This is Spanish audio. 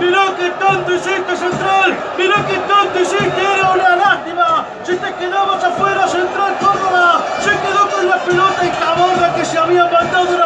mirá que tanto hiciste central, mirá que tanto hiciste, era una lástima, si te quedabas afuera central Córdoba, se quedó con la pelota y Caborra que se había mandado